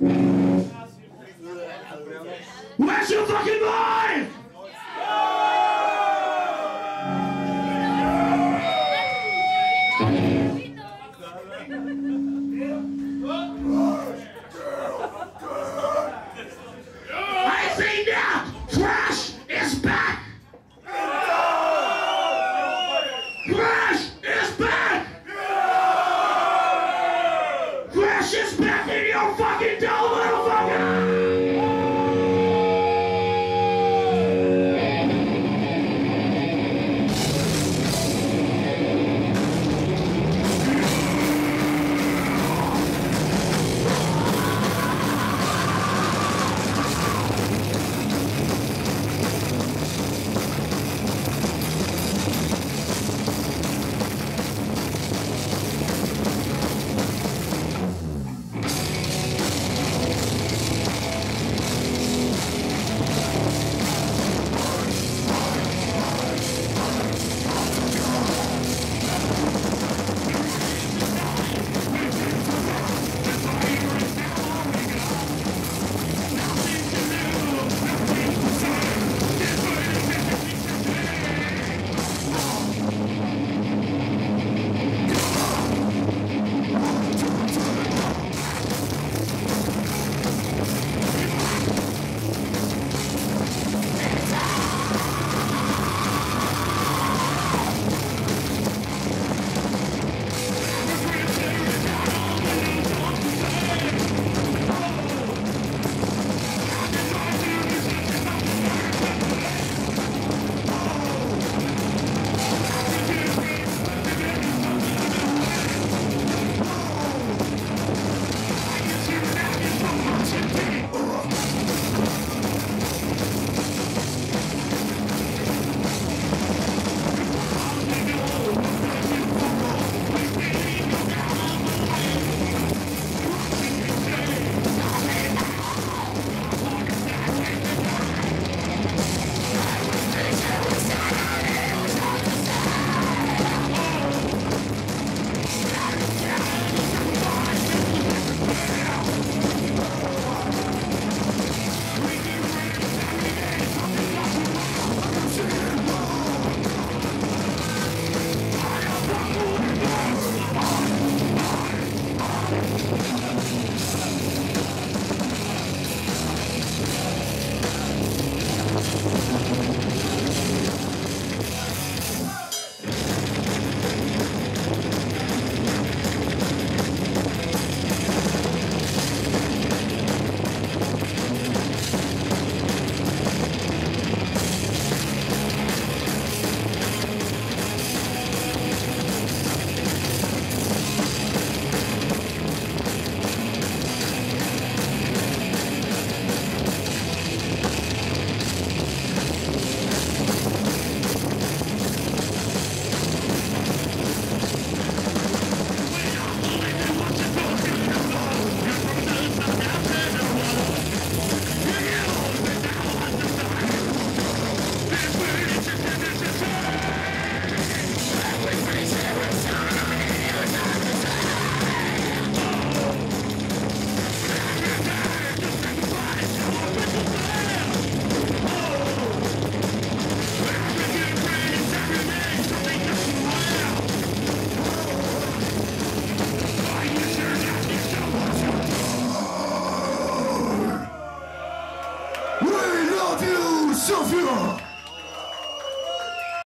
Where's your fucking mind? Yeah.